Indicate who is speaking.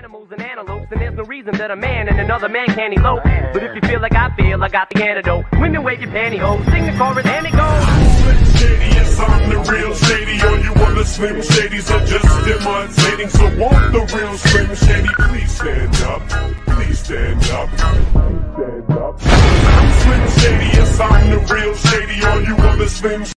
Speaker 1: animals and antelopes, and there's no reason that a man and another man can't elope. But if you feel like I feel, I got the antidote. Women wave your pantyhose, sing the chorus and it goes.
Speaker 2: Slim Shady, yes, I'm the real Shady. All you other Slim Shadys are just imitating. So won't the real Slim Shady please stand up? Please stand up. Please stand up. I'm Slim Shady, yes, I'm the real Shady. All you other Slim